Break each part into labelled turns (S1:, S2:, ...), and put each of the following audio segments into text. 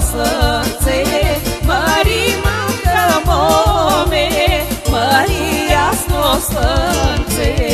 S1: Sfânțe, Maria Sfânțe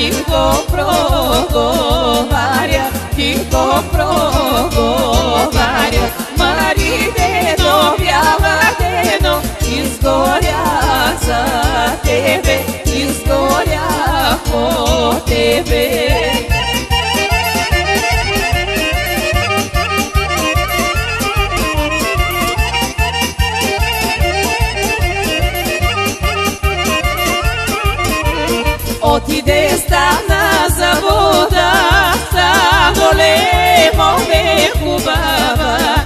S1: que comprou Maria, que comprou Maria, marideno, vialadeno, história sa TV, história por TV. dándole movejo baba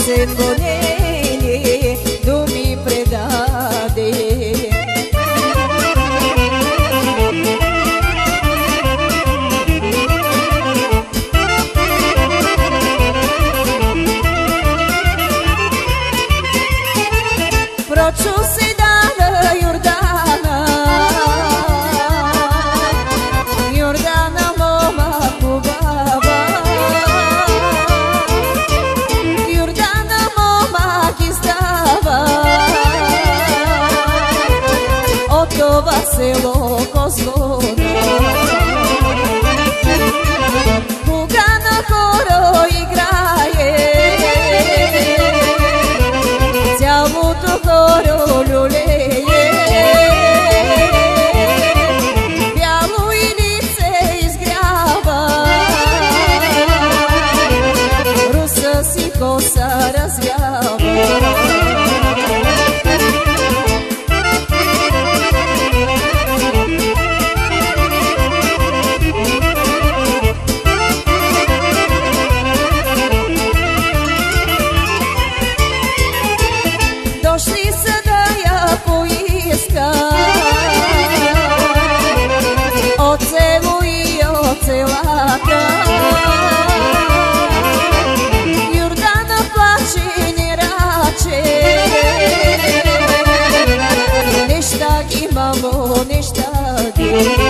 S1: symphonie Música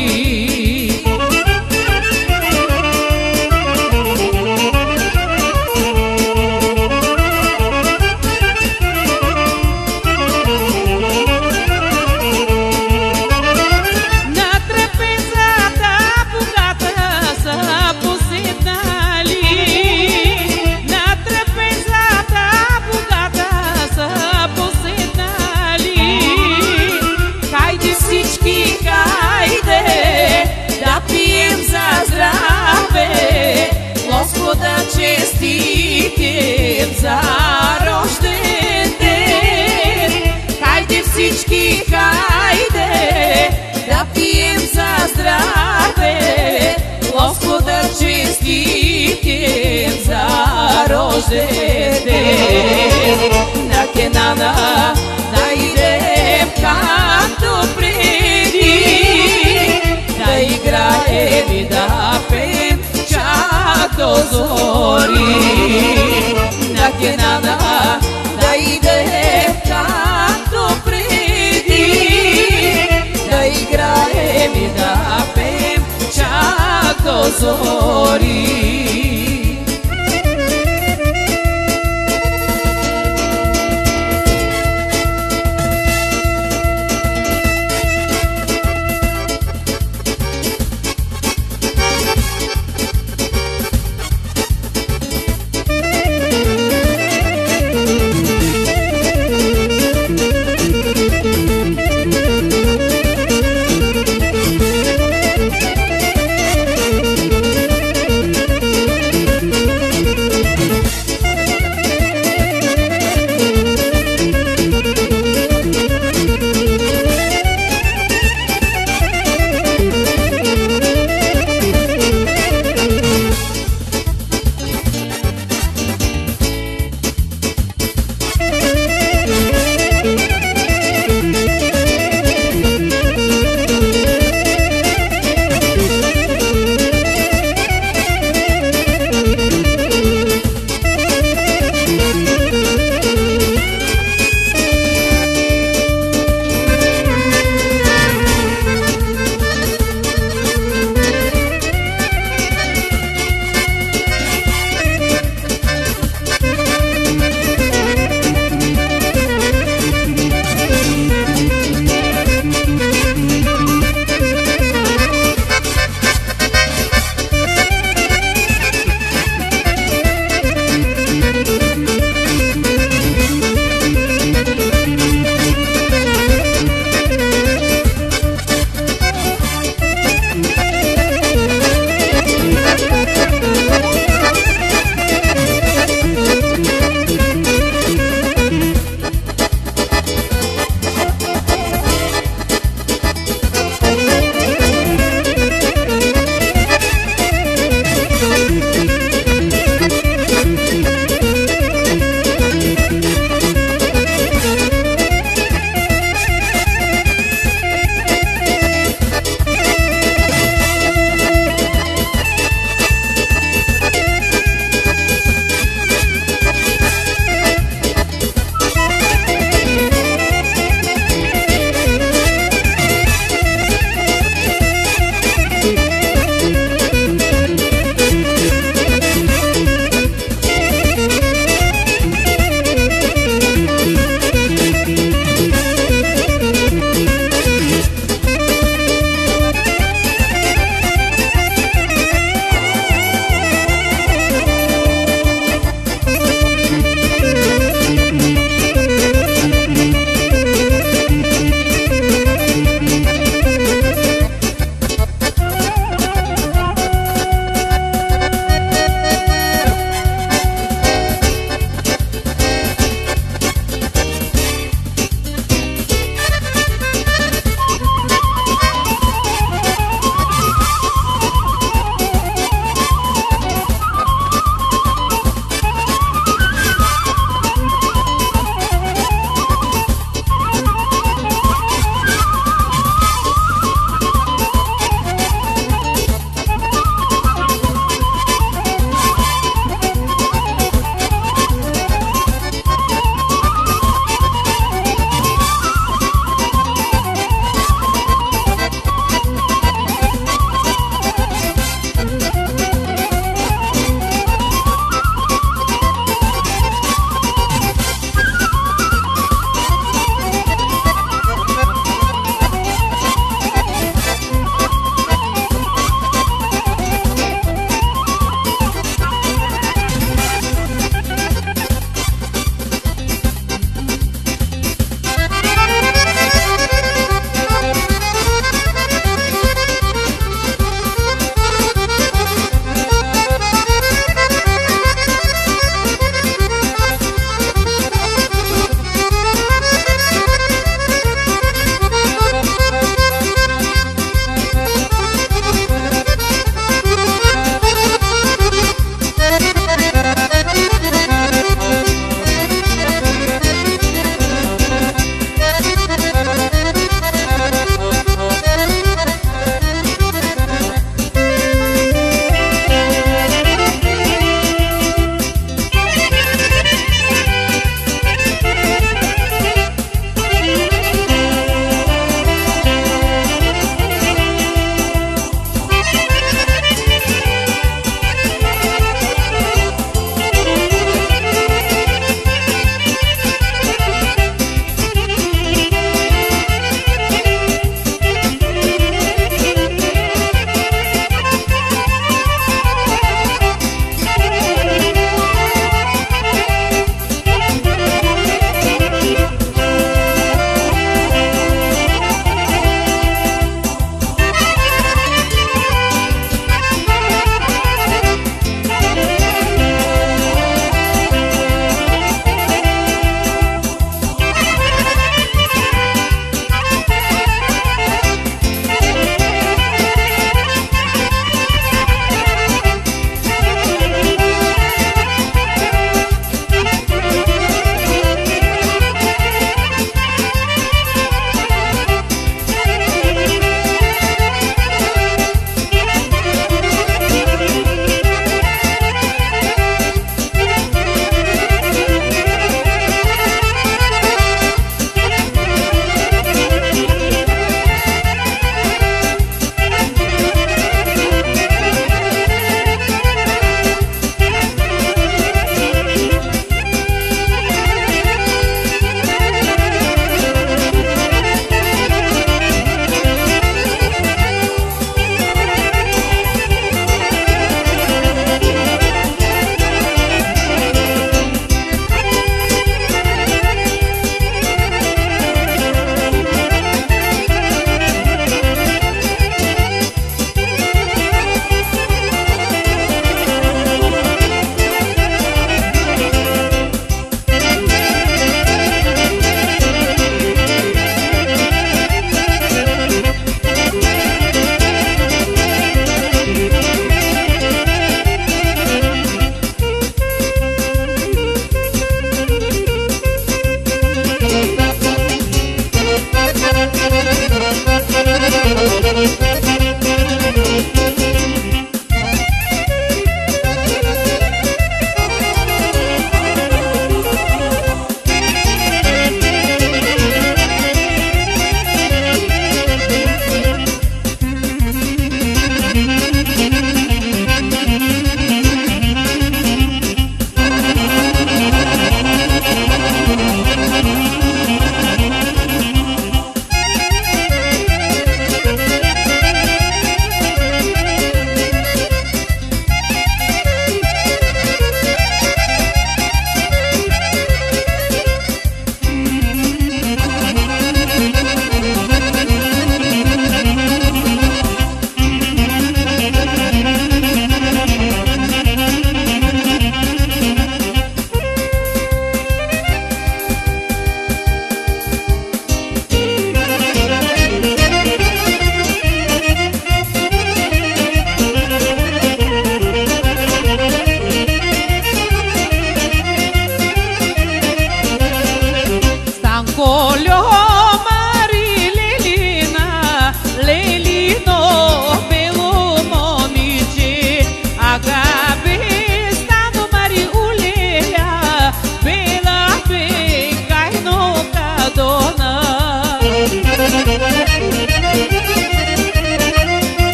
S1: Gospoda čestitim za rođete Na Kenana da idem kato predi. Da igrajem i da pem čak do zori. Na Kenana da idem kato predi. Da igrajem i da zori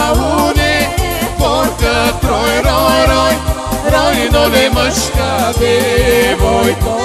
S1: raune Porque troj roi, roi, roi, ne maška bevojko